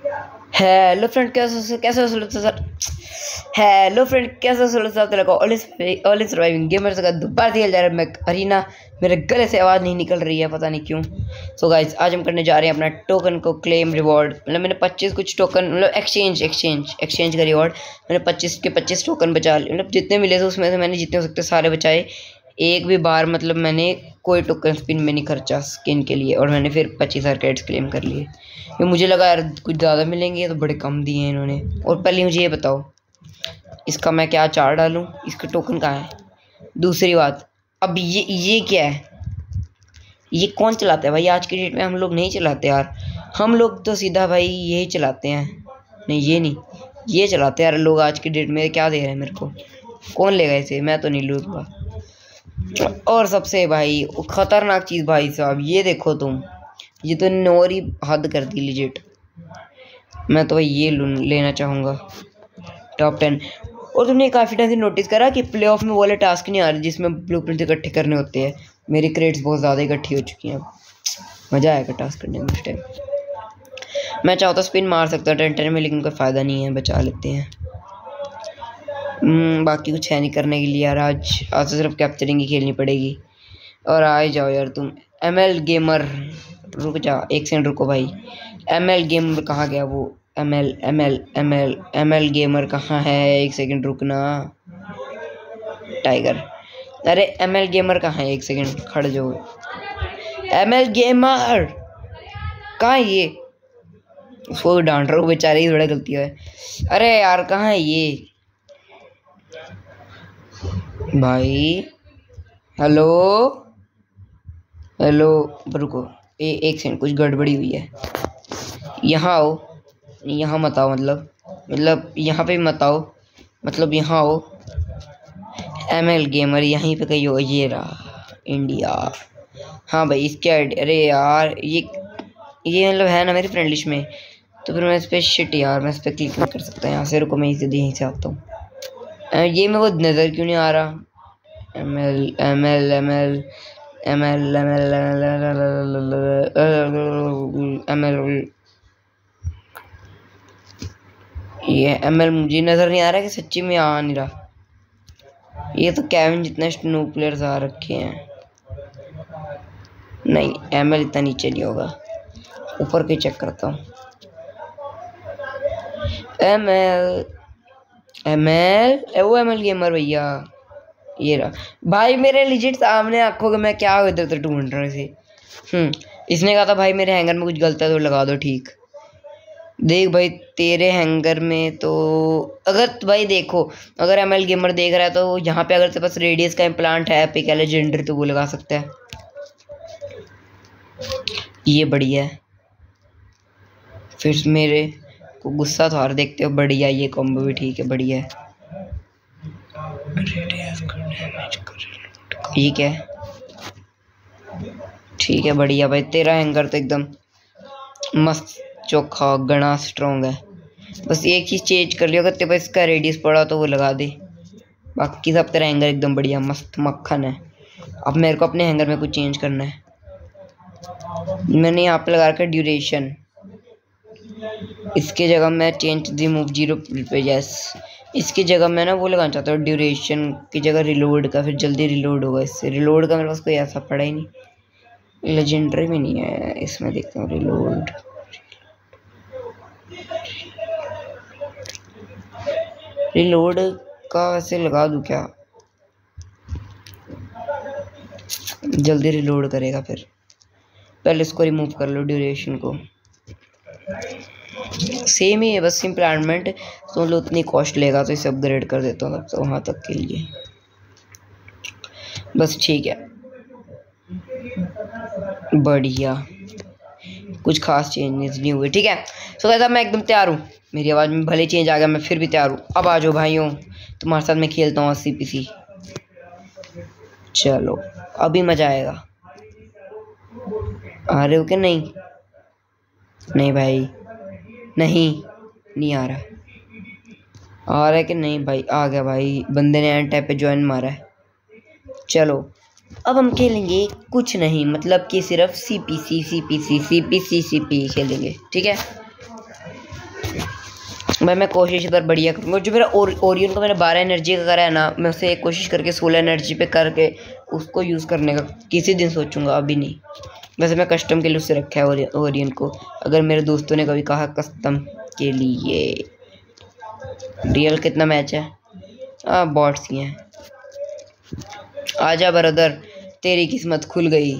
Hello friend कैसे कैसे sir hello friend कैसे ऑल सर्वाइविंग गेमर्स का दोबारा दिया जा रहा है। मैं अरीना मेरे गले से आवाज़ नहीं निकल रही है, पता नहीं क्यों। सो so गाइस आज हम करने जा रहे हैं अपना टोकन को क्लेम रिवॉर्ड मतलब मैंने 25 कुछ टोकन मतलब एक्सचेंज एक्सचेंज एक्सचेंज का रिवॉर्ड मैंने 25 के 25 टोकन बचा मतलब जितने मिले थे, उसमें से मैंने जितने हो सकते सारे बचाए। एक भी बार मतलब मैंने कोई टोकन स्पिन में नहीं खर्चा स्किन के लिए और मैंने फिर पच्चीस हज़ार क्रेडिट्स क्लेम कर लिए। ये मुझे लगा यार कुछ ज़्यादा मिलेंगे तो बड़े कम दिए हैं इन्होंने। और पहले मुझे ये बताओ, इसका मैं क्या चार डालूँ? इसका टोकन कहाँ है? दूसरी बात, अब ये ये क्या है? ये कौन चलाता है भाई? आज की डेट में हम लोग नहीं चलाते यार। हम लोग तो सीधा भाई यही चलाते हैं। नहीं, ये नहीं, ये चलाते यार लोग आज की डेट में क्या दे रहे हैं मेरे को? कौन लेगा इसे? मैं तो नहीं लूँगा और सबसे भाई, ख़तरनाक चीज़ भाई साहब, ये देखो तुम, ये तो नोरी हद कर दी लिजिट मैं तो भाई ये लेना चाहूँगा। टॉप टेन और तुमने काफ़ी टाइम से नोटिस करा कि प्ले ऑफ़ में वाले टास्क नहीं आ रहे जिसमें ब्लू प्रिंट इकट्ठे करने होते हैं। मेरी क्रेड्स बहुत ज़्यादा इकट्ठी हो चुकी हैं मज़ा आएगा टास्क करने में उस टाइम मैं चाहता स्पिन मार सकता हूँ टेन टेन में, लेकिन कोई फ़ायदा नहीं है, बचा लेते हैं। बाकी कुछ है नहीं करने के लिए यार, आज आज तो सिर्फ़ कैप्चरिंग ही खेलनी पड़ेगी। और आ जाओ यार तुम। एम एल गेमर रुक जा, एक सेकंड रुको भाई। एम एल गेमर कहाँ गया वो? M L M L M L M L gamer कहाँ है? एक सेकंड रुकना। टाइगर अरे एम एल गेमर कहाँ है? एक सेकंड खड़ जाओ। एम एल गेमर कहाँ है ये? उसको डांट रहा हूँ, बेचारे ही थोड़ा गलती है। अरे यार, कहाँ है ये? भाई हेलो हेलो रुको ए, एक सेकंड कुछ गड़बड़ी हुई है। यहाँ आओ यहाँ मत आओ मतलब मतलब यहाँ पे मत आओ मतलब यहाँ आओ। एम एल गेमर यहीं पे कहीं हो ये रहा इंडिया हाँ भाई इसके अरे यार ये ये मतलब है ना मेरी फ्रेंड लिस्ट में तो फिर मैं इस पर शिट यार मैं इस पर क्लिक नहीं कर सकता यहाँ से रुको मैं इसे यहीं से आता हूँ। ये मेरे को नज़र क्यों नहीं आ रहा? M L M L M L M ये एम एल मुझे नज़र नहीं आ रहा कि सच्ची में आ नहीं रहा ये तो कैविन जितने स्नो प्लेयर्स आ रखे हैं नहीं एम एल इतना नीचे नहीं होगा ऊपर के चेक करता हूँ एम एल एम एल वो एम एल गेमर भैया ये रहा। भाई मेरे लिजिट सामने आँखों के मैं क्या इधर उधर ढूंढ थे हम्म इसने कहा था, भाई मेरे हैंगर में कुछ गलत है तो लगा दो ठीक। देख भाई, तेरे हैंगर में तो अगर भाई देखो, अगर एम एल गेमर देख रहा है तो यहाँ पे अगर तेरे पास रेडियस का इम्प्लांट है पिक लेजेंडरी तो वो लगा सकता है। ये बढ़िया है। फिर मेरे को गुस्सा तो हार देखते हो, बढ़िया, ये कॉम्बो भी ठीक है, बढ़िया है। ठीक है। ठीक है, बढ़िया भाई। तेरा हैंगर तो एकदम मस्त चोखा, गणा स्ट्रॉन्ग है। बस एक चीज़ चेंज कर लियो तेरे पास इसका रेडियस पड़ा तो वो लगा दे। बाकी सब तेरा हैंगर एकदम बढ़िया, मस्त मक्खन है। अब मेरे को अपने हैंगर में कुछ चेंज करना है। मैंने यहाँ पे लगा रखा ड्यूरेशन इसके जगह मैं चेंज रिमूव ज़ीरो पे यस इसकी जगह मैं ना वो लगाना चाहता हूँ ड्यूरेशन की जगह रिलोड का, फिर जल्दी रिलोड होगा इससे। रिलोड का मेरे पास कोई ऐसा पड़ा ही नहीं। लेजेंडरी भी नहीं है, इसमें देखता हूँ रिलोड रिलोड का वैसे लगा दूँ क्या? जल्दी रिलोड करेगा फिर। पहले इसको रिमूव कर लो ड्यूरेशन को। सेम ही है, बस इम्प्लांटमेंट तो लो उतनी कॉस्ट लेगा तो इसे अपग्रेड कर देता हूँ तो वहाँ तक के लिए। बस ठीक है। बढ़िया। कुछ खास चेंजेस नहीं हुए, ठीक है? सो कहता मैं एकदम तैयार हूँ। मेरी आवाज़ में भले चेंज आ गया, मैं फिर भी तैयार हूँ। अब आ जाओ भाइयों, तुम्हारे साथ मैं खेलता हूँ अस्सी पीसी चलो, अभी मज़ा आएगा। आ रहे हो क्या? नहीं। नहीं भाई। नहीं नहीं आ रहा। आ रहा है कि नहीं भाई? आ गया भाई। बंदे ने एंड टाइप पे ज्वाइन मारा है। चलो, अब हम खेलेंगे कुछ नहीं। मतलब कि सिर्फ़ C P C C P C C P C C P खेलेंगे। ठीक है? भाई, मैं कोशिश इधर बढ़िया करूँगा। जो मेरा ओरियन को मैंने बारह एनर्जी का करा है ना, मैं उसे कोशिश करके सोलह एनर्जी पे करके उसको यूज़ करने का किसी दिन सोचूँगा, अभी नहीं। वैसे मैं कस्टम के लिए उससे रखा है ओरियन को। अगर मेरे दोस्तों ने कभी कहा कस्टम के लिए। रियल कितना मैच है? हाँ बॉट्स ही हैं। आजा बरदर तेरी किस्मत खुल गई।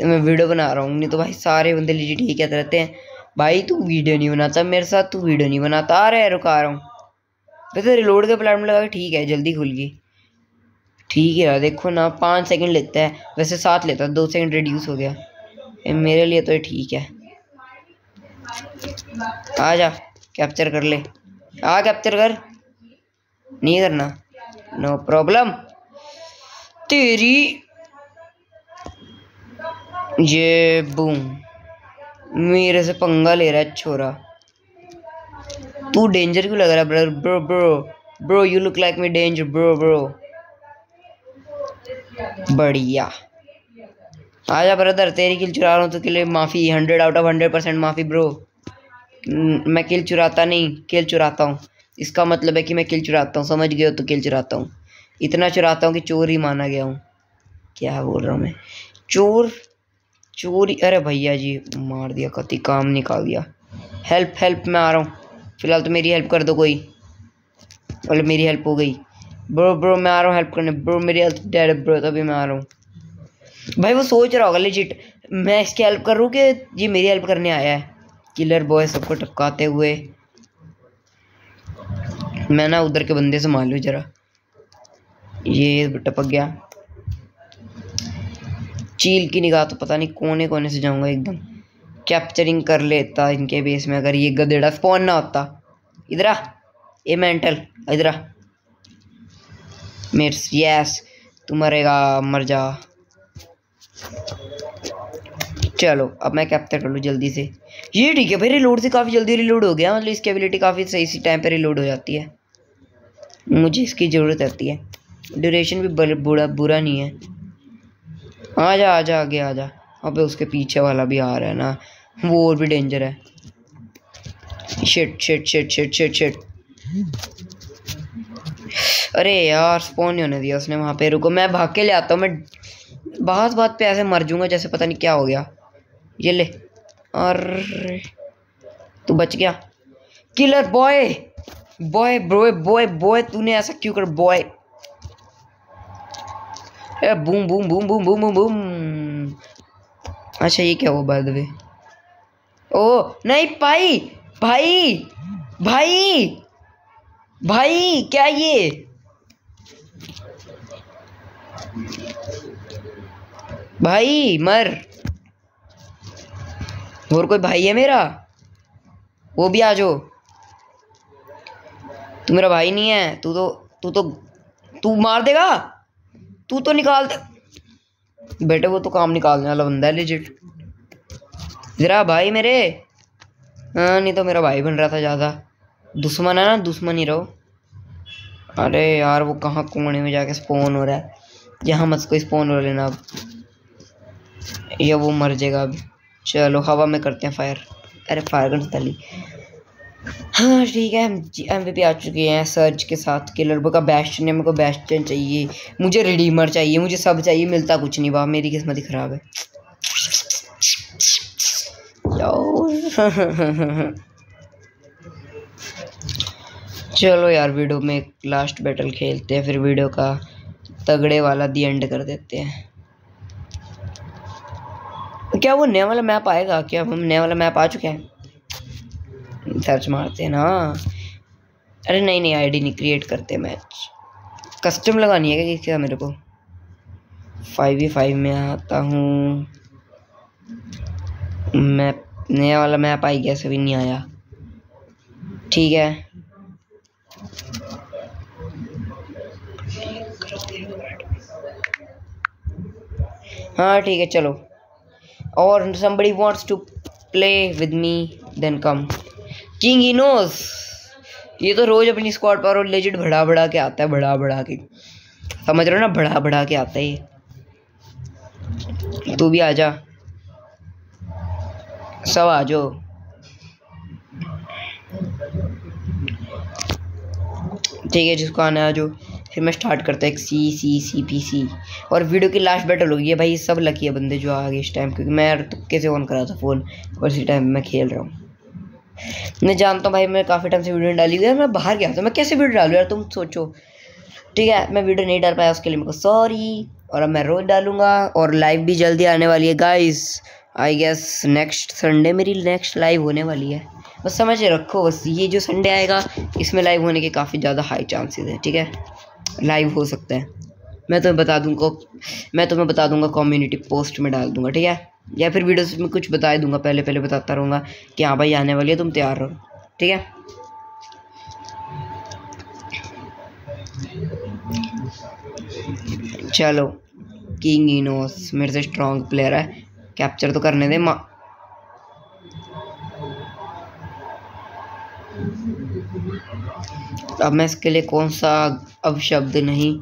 मैं वीडियो बना रहा हूँ, नहीं तो भाई सारे बंदे लिजिट ही कहते रहते हैं, भाई तू वीडियो नहीं बनाता, मेरे साथ तू वीडियो नहीं बनाता। आ रहा है, रुका रहा हूँ। वैसे रिलोड के प्लाट में लगा ठीक है, जल्दी खुल गई। ठीक है देखो ना, पाँच सेकंड लेता है। वैसे सात लेता है दो सेकंड रिड्यूस हो गया। मेरे लिए तो ठीक है। आ जा कैप्चर कर ले। आ कैप्चर कर। नहीं करना। नो प्रॉब्लम तेरी ये बूम। मेरे से पंगा ले रहा है, छोरा। तू डेंजर क्यों लग रहा है bro bro bro bro you look like me danger bro bro बढ़िया। आजा ब्रदर तेरी किल चुरा रहा हूँ तो किले माफ़ी hundred out of hundred percent माफ़ी ब्रो मैं किल चुराता नहीं किल चुराता हूँ। इसका मतलब है कि मैं किल चुराता हूँ, समझ गए हो तो किल चुराता हूँ। इतना चुराता हूँ कि चोर ही माना गया हूँ। क्या बोल रहा हूँ मैं? चोर, चोरी अरे भैया जी, मार दिया, कति काम निकाल दिया। हेल्प हेल्प मैं आ रहा हूँ। फ़िलहाल तो मेरी हेल्प कर दो कोई। बोले मेरी हेल्प हो गई। ब्रो ब्रो मैं आ रहा हूँ हेल्प करने। ब्रो मेरी हेल्प डेड है ब्रो तभी मैं आ रहा हूँ। भाई, वो सोच रहा होगा लेजिट मैं इसकी हेल्प कर रहा कि ये मेरी हेल्प करने आया है? किलर बॉय सबको टपकाते हुए। मैं ना उधर के बंदे से मान लूँ जरा। ये टपक गया। चील की निगाह तो पता नहीं कोने कोने से जाऊँगा एकदम। कैप्चरिंग कर लेता इनके बेस में, अगर ये गदेड़ा स्पॉन ना होता। इधर ए मेंटल इधर मेट्स यस तू मरेगा, मर जा। चलो, अब मैं कैप्चर कर लूँ जल्दी से। ये ठीक है भाई रिलोड से काफ़ी जल्दी रिलोड हो गया मतलब इसकी एबिलिटी काफ़ी सही सी टाइम पे रिलोड हो जाती है। मुझे इसकी ज़रूरत रहती है। ड्यूरेशन भी बुरा बुरा नहीं है। आ जा आ जा आगे आ जा अबे उसके पीछे वाला भी आ रहा है ना। वो और भी डेंजर है। Shit shit shit shit shit shit अरे यार स्पॉन नहीं होने दिया उसने वहाँ पे। रुको, मैं भाग के ले आता हूँ, मैं बात बात पे ऐसे मर जाऊँगा, जैसे पता नहीं क्या हो गया। ये ले। अरे, तू बच गया। Killer boy boy bro boy boy तूने ऐसा क्यों कर boy boom boom boom boom boom boom boom अच्छा ये क्या हुआ बाय द वे ओ, नहीं पाई भाई भाई भाई, क्या ये? भाई, मर। और कोई भाई है मेरा? वो भी आ जाओ। तू मेरा भाई नहीं है, तू तो तू तो तू मार देगा? तू तो निकाल दे। बेटे, वो तो काम निकालने वाला बंदा है लिजिट जरा भाई मेरे। हाँ नहीं तो मेरा भाई बन रहा था ज़्यादा। दुश्मन है ना, दुश्मन ही रहो। अरे यार, वो कहाँ कोने में जाके स्पोन हो रहा है? यहाँ मत कोई स्पोन हो लेना अब या वो मर जाएगा अब चलो, हवा में करते हैं फायर अरे फायर गन तली। हाँ ठीक है एम वी आ चुके हैं सर्च के साथ। किलर का बैस्टन है मेरे को बैस्टन चाहिए। मुझे रिडीमर चाहिए, मुझे सब चाहिए, मिलता कुछ नहीं, वाह, मेरी किस्मत ही ख़राब है। चलो यार वीडियो में लास्ट बैटल खेलते हैं, फिर वीडियो का तगड़े वाला दी एंड कर देते हैं। क्या वो नया वाला मैप आएगा? क्या हम नया वाला मैप आ चुके हैं? सर्च मारते हैं ना। अरे नहीं नहीं आईडी नहीं क्रिएट करते मैच कस्टम लगानी है क्या क्या मेरे को? फाइव ही फाइव में आता हूँ। मैप नया वाला मैप आई गया सभी नहीं आया। ठीक है। हाँ ठीक है, चलो। और somebody wants to play with me, then come. King Enos ये तो रोज अपनी स्क्वाड पर और लेजिट बढ़ा बढ़ा के आता है बढ़ा बढ़ा के। समझ रहे हो ना? बढ़ा बढ़ा के आता है ये। तू भी आ जा। सब आ जाओ। ठीक है, जिसको आना है जो फिर मैं स्टार्ट करता हूँ एक सी सी सी पी सी और वीडियो की लास्ट बैटल होगी। है भाई सब लकी है बंदे जो आ गए इस टाइम क्योंकि मैं तुक्के से ऑन करा था फ़ोन और इसी टाइम मैं खेल रहा हूँ। मैं जानता हूँ भाई, मैं काफ़ी टाइम से वीडियो डाली हुई है, मैं बाहर गया था। मैं कैसे वीडियो डालू यार, तुम सोचो। ठीक है, मैं वीडियो नहीं डाल पाया उसके लिए मेरे को सॉरी और अब मैं रोज़ डालूँगा, और लाइव भी जल्दी आने वाली है guys I guess next Sunday मेरी नेक्स्ट लाइव होने वाली है। बस समझ रखो, बस ये जो संडे आएगा, इसमें लाइव होने के काफ़ी ज़्यादा हाई चांसेस हैं, ठीक है? लाइव हो सकता है। मैं तुम्हें बता दूँगा, मैं तुम्हें बता दूँगा कम्युनिटी पोस्ट में डाल दूँगा, ठीक है? या फिर वीडियोस में कुछ बता दूँगा पहले पहले बताता रहूँगा कि हाँ भाई आने वाली है, तुम तैयार रहो, ठीक है? चलो किंग इनोस मेरे से स्ट्रॉन्ग प्लेयर है। कैप्चर तो करने दे अब मैं इसके लिए कौन सा अब शब्द नहीं,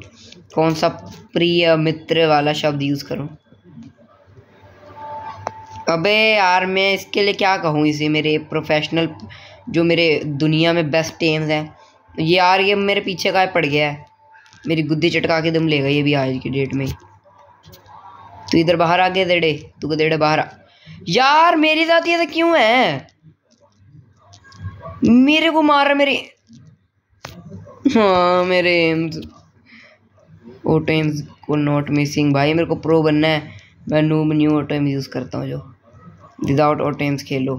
कौन सा प्रिय मित्र वाला शब्द यूज़ करूँ? अबे यार, मैं इसके लिए क्या कहूँ इसे? मेरे प्रोफेशनल जो मेरे दुनिया में बेस्ट टीम्स हैं, ये यार, ये मेरे पीछे का पड़ गया है। मेरी गुद्दी चटका के दम लेगा ये भी आज की डेट में। तू इधर बाहर आ गया देड़े तू को देड़े बाहर आ। यार, मेरी साथ ये तो क्यों है? मेरे को मार रहा मेरे हाँ मेरे एम्स ओटो एम्स को नॉट मिसिंग भाई मेरे को प्रो बनना है। मैं noob new auto aims use करता हूँ जो। विदाउट ऑटो एम्स खेलो।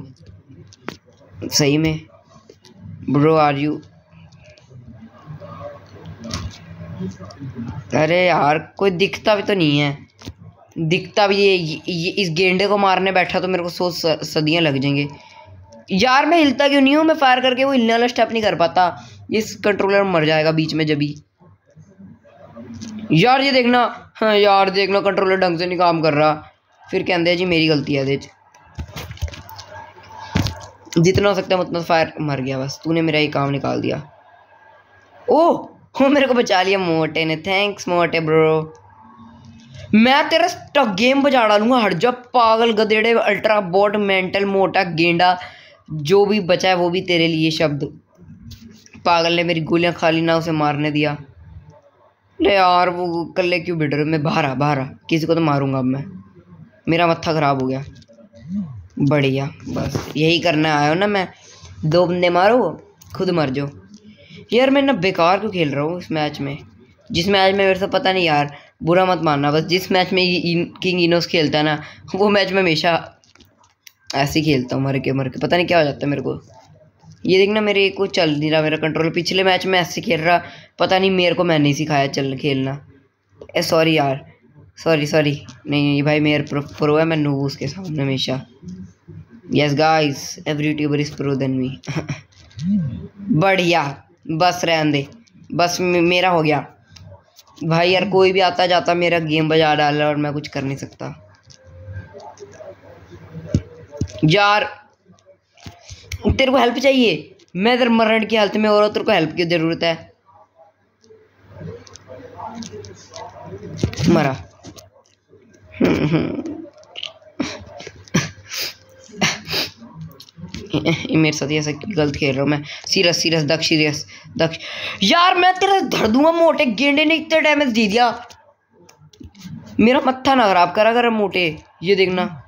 सही में? ब्रो आर यू अरे यार कोई दिखता भी तो नहीं है। दिखता भी ये, ये इस गेंडे को मारने बैठा तो मेरे को सौ सदियाँ लग जाएँगे। यार मैं हिलता क्यों नहीं हूँ? मैं फायर करके वो हिलने वाला स्टेप नहीं कर पाता। इस कंट्रोलर मर जाएगा बीच में जभी यार ये देखना हाँ यार देखना कंट्रोलर ढंग से नहीं काम कर रहा। फिर कहते हैं, जी मेरी गलती है जितना हो सकता है उतना फायर मर गया बस। तूने मेरा ये काम निकाल दिया। ओह वो मेरे को बचा लिया मोटे ने। थैंक्स मोटे ब्रो मैं तेरा स्टक गेम बजा डालूँगा हट जा, पागल गदेड़े अल्ट्रा बोट मेंटल मोटा गेंडा। जो भी बचा है वो भी तेरे लिए शब्द। पागल ने मेरी गोलियाँ खाली ना उसे मारने दिया। अरे यार, वो कल्ले क्यों बिड़ रहे मैं बाहर आ बाहर आ। किसी को तो मारूँगा अब मैं। मेरा मत्था ख़राब हो गया। बढ़िया, बस। यही करना आया हो ना मैं। दो बंदे मारो, खुद मर जाओ। यार, मैं ना बेकार क्यों खेल रहा हूँ इस मैच में? जिस मैच में मेरे से पता नहीं यार, बुरा मत मानना। बस जिस मैच में किंग इनोस खेलता है ना, वो मैच में हमेशा ऐसे ही खेलता हूँ, मर के मर के। पता नहीं क्या हो जाता है मेरे को। ये देखना, मेरे को चल नहीं रहा मेरा कंट्रोल पिछले मैच में ऐसे खेल रहा, पता नहीं मेरे को मैंने सिखाया चल खेलना। ए सॉरी यार। सॉरी सॉरी नहीं नहीं भाई मेरे प्रो प्रो है, मैं नूब उसके सामने हमेशा। Yes guys every YouTuber is pro than me बढ़िया। बस रहने दे। बस मेरा हो गया। भाई यार, कोई भी आता जाता मेरा गेम बजा डाला और मैं कुछ कर नहीं सकता। यार, तेरे को हेल्प चाहिए। मैं इधर मरण की हालत में और तेरे को हेल्प की ज़रूरत है। मरा। मेरे साथ ऐसा गलत खेल रहा हूँ मैं। Serious serious Daksh serious Daksh. यार, मैं तेरा धर दूँगा मोटे, गेंडे ने इतना डैमेज दे दिया। मेरा मत्था ना खराब करा कर मोटे, ये देखना।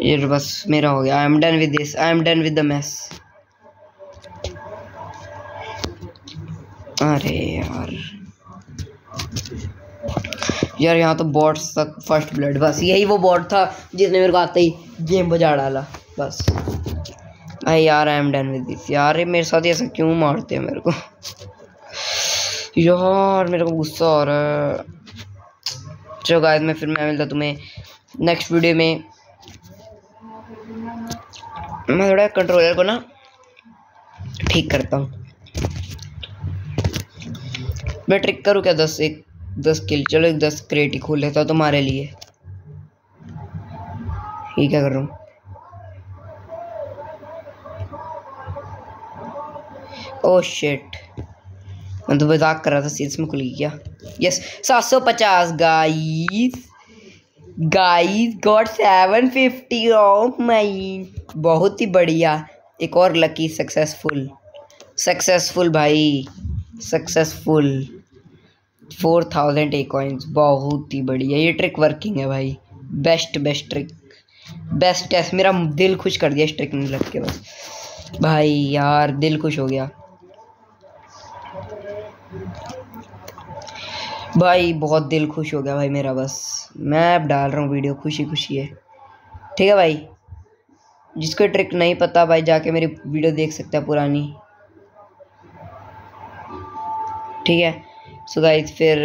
ये बस मेरा हो गया। I am done with this I am done with the mess अरे यार। यार, यहाँ तो बॉट्स तक फ़र्स्ट ब्लड बस यही वो बॉट था जिसने मेरे को आते ही गेम बजा डाला। बस। भाई यार I am done with this यार मेरे साथ ऐसा क्यों मारते हैं मेरे को? यार, मेरे को गुस्सा आ रहा है। चलो गाइस मैं फिर मैं मिलता तुम्हें नेक्स्ट वीडियो में। मैं थोड़ा कंट्रोलर को ना ठीक करता हूँ। मैं ट्रिक करूँ क्या दस एक, दस किल चलो एक दस क्रेट ही खोल लेता तुम्हारे लिए। ये क्या कर रहा हूँ? ओह शिट मैं तो मज़ाक कर रहा था सीट्स में खुल गया। यस सात सौ पचास guys guys got seven fifty of my बहुत ही बढ़िया. एक और लकी सक्सेसफुल सक्सेसफुल भाई. Successful four thousand a coins बहुत ही बढ़िया. ये ट्रिक वर्किंग है भाई. Best best trick best test मेरा दिल खुश कर दिया इस ट्रिक ने लग के बस. भाई यार, दिल खुश हो गया. भाई, बहुत दिल खुश हो गया भाई मेरा, बस। मैं अब डाल रहा हूँ वीडियो खुशी खुशी है। ठीक है भाई? जिसको ट्रिक नहीं पता भाई, जाके मेरी वीडियो देख सकता है पुरानी। ठीक है? सो गाइस फिर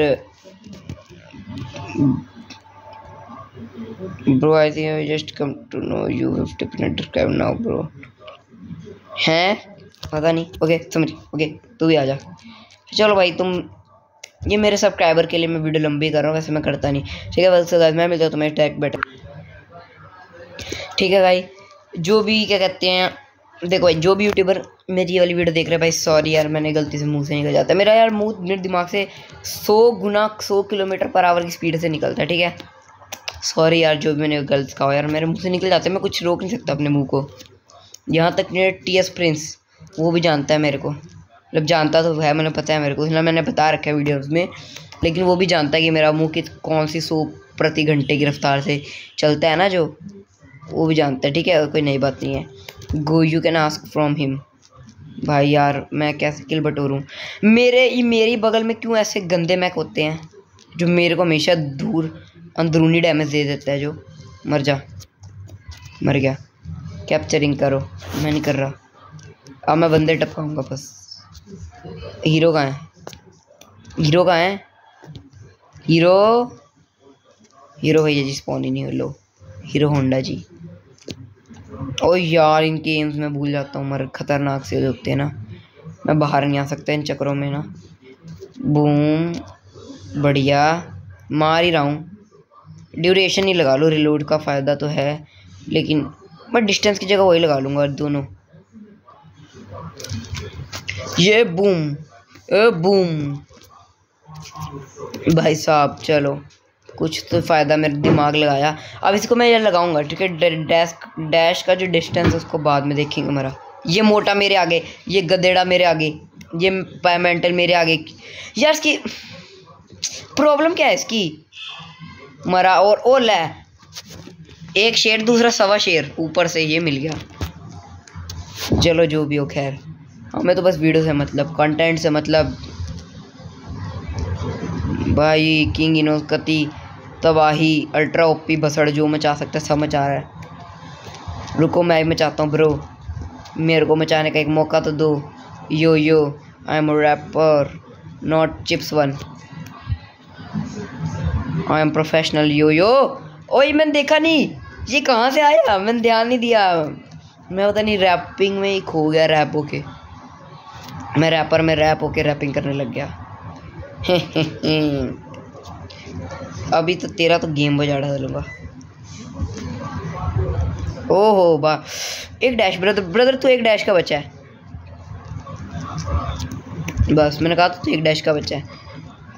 bro I think I just come to know you describe now bro हैं? पता नहीं। ओके समझ ओके तू भी आ जा। चलो भाई, तुम ये मेरे सब्सक्राइबर के लिए मैं वीडियो लंबी कर रहा हूँ, वैसे मैं करता नहीं। ठीक है बस मैं मिलता हूँ तुम्हें टैग बेटर ठीक है भाई जो भी क्या कहते हैं, देखो भाई जो भी यूट्यूबर मेरी वाली वीडियो देख रहे हैं, भाई सॉरी यार, मैंने गलती से मुँह से निकल जाता है। मेरा यार मुँह, मेरे दिमाग से सौ गुना सौ किलोमीटर पर आवर की स्पीड से निकलता है, ठीक है? सॉरी यार, जो भी मैंने गलत कहा, यार, मेरे मुँह से निकल जाता है, मैं कुछ रोक नहीं सकता अपने मुँह को। यहाँ तक मेरे टी एस प्रिंस वो भी जानता है मेरे को। मतलब जानता तो है, मैंने पता है मेरे को, इसलिए मैंने बता रखा है वीडियोज़ में। लेकिन वो भी जानता है कि मेरा मुँह किस कौन सी सौ प्रति घंटे की रफ्तार से चलता है ना जो, वो भी जानता है, ठीक है, कोई नई बात नहीं है। Go you can ask from him भाई यार, मैं कैसे किल बटोरूँ? मेरे मेरी बगल में क्यों ऐसे गंदे मैक होते हैं, जो मेरे को हमेशा दूर, अंदरूनी डैमेज दे देता है जो? मर जा। मर गया। कैप्चरिंग करो। मैं नहीं कर रहा। अब मैं बंदे टपकाऊँगा बस। हीरो कहाँ है? हीरो कहाँ है? हीरो? हीरो भैया जी स्पॉन ही नहीं हो लो। हीरो होंडा जी। ओ यार, इन गेम्स में भूल जाता हूँ, मर, खतरनाक से होते हैं ना। मैं बाहर नहीं आ सकता इन चक्करों में ना। बूम, बढ़िया। मार ही रहा हूँ। ड्यूरेशन ही लगा लो रिलोड का फ़ायदा तो है, लेकिन मैं डिस्टेंस की जगह वही लगा लूँगा, दोनों। ये बूम, ए बूम। भाई साहब, चलो। कुछ तो फ़ायदा मेरे दिमाग लगाया। अब इसको मैं ये लगाऊँगा, ठीक है? डैश डैश का जो डिस्टेंस है, उसको बाद में देखेंगे मेरा ये मोटा मेरे आगे, ये गदेड़ा मेरे आगे, ये पैमेंटल मेरे आगे। यार इसकी प्रॉब्लम क्या है इसकी? मरा और, ओ ले। एक शेर, दूसरा सवा शेर। ऊपर से ये मिल गया। चलो, जो भी हो, खैर। हमें तो बस वीडियो से मतलब कंटेंट से मतलब भाई किंग इनो कति तबाही अल्ट्रा ओपी बसड़ जो मचा सकता है सब मचा रहा है। रुको, मैं मचाता हूँ ब्रो मेरे को मचाने का एक मौका तो दो। Yo yo I am rapper not chips one I am professional yo yo ओए, मैंने देखा नहीं। ये कहाँ से आया? मैंने ध्यान नहीं दिया। मैं पता नहीं रैपिंग में ही खो गया रैप होके। मैं रैपर में रैप होके रैपिंग करने लग गया। अभी तो तेरा तो गेम बजा डालूँगा ओहो, बा, एक डैश ब्रदर ब्रदर तू एक डैश का बच्चा है। बस, मैंने कहा तो एक डैश का बच्चा है।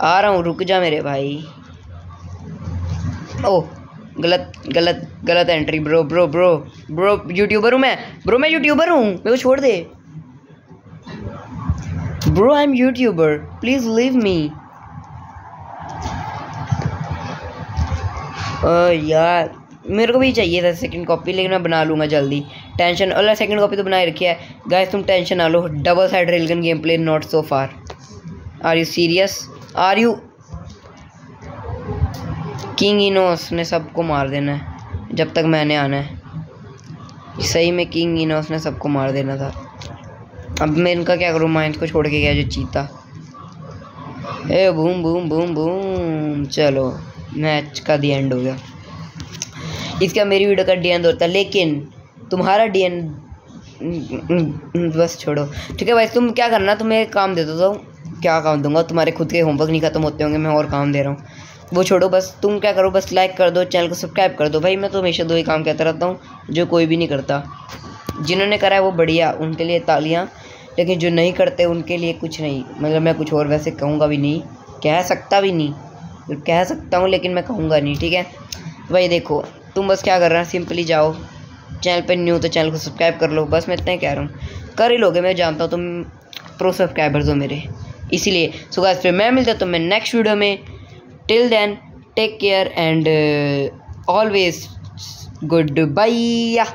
आ रहा हूँ, रुक जा मेरे भाई। ओ गलत गलत गलत entry bro bro bro bro YouTuber हूँ मैं। ब्रो मैं यूट्यूबर हूँ, मेरे को छोड़ दे। Bro I am YouTuber please leave me यार, मेरे को भी चाहिए था सेकंड कॉपी लेकिन मैं बना लूँगा जल्दी। टेंशन अल्लाह सेकंड कॉपी तो बनाए रखी है। गाइस तुम टेंशन ना लो। Double side railgun game play not so far are you serious are you king Enos ने सबको मार देना है, जब तक मैंने आना है। सही में किंग इनोस ने सबको मार देना था। अब मैं इनका क्या करूँ? माइंड को छोड़ के गया जो चीता। ए, बूम बूम बूम बूम। चलो मैच का दी एंड हो गया। इसका मेरी वीडियो का डी एंड होता है, लेकिन तुम्हारा डी एंड बस छोड़ो। ठीक है भाई, तुम क्या करना? तुम्हें काम दे दो तो क्या काम दूँगा? तुम्हारे खुद के होमवर्क नहीं खत्म होते होंगे, मैं और काम दे रहा हूँ। वो छोड़ो, बस तुम क्या करो? बस लाइक कर दो चैनल को सब्सक्राइब कर दो। भाई, मैं तो हमेशा दो ही काम कहता रहता हूँ, जो कोई भी नहीं करता। जिन्होंने करा है, वो बढ़िया, उनके लिए तालियाँ। लेकिन जो नहीं करते उनके लिए कुछ नहीं। मतलब मैं कुछ और वैसे कहूँगा भी नहीं। कह सकता भी नहीं। कह सकता हूँ लेकिन मैं कहूँगा नहीं, ठीक है? तो भाई देखो, तुम बस क्या कर रहे हैं? सिंपली जाओ। चैनल पे न्यू तो चैनल को सब्सक्राइब कर लो। बस मैं इतना ही कह रहा हूँ। कर ही लोगे, मैं जानता हूँ तुम प्रो सब्सक्राइबर्स हो मेरे। इसीलिए सो गाइस फिर मैं मिलता तो मैं नेक्स्ट वीडियो में। Till then take care and always good bye